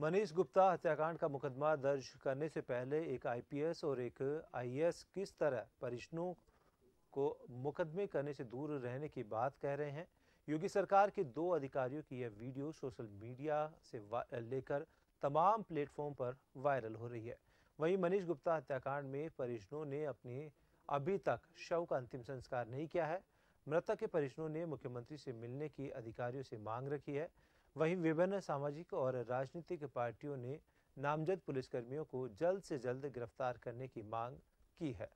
मनीष गुप्ता हत्याकांड का मुकदमा दर्ज करने से पहले एक आईपीएस और एक आईएएस किस तरह परिजनों को मुकदमे करने से दूर रहने की बात कह रहे हैं। योगी सरकार के दो अधिकारियों की यह वीडियो सोशल मीडिया से लेकर तमाम प्लेटफॉर्म पर वायरल हो रही है। वहीं मनीष गुप्ता हत्याकांड में परिजनों ने अपने अभी तक शव का अंतिम संस्कार नहीं किया है। मृतक के परिजनों ने मुख्यमंत्री से मिलने की अधिकारियों से मांग रखी है। वहीं विभिन्न सामाजिक और राजनीतिक पार्टियों ने नामजद पुलिसकर्मियों को जल्द से जल्द गिरफ़्तार करने की मांग की है।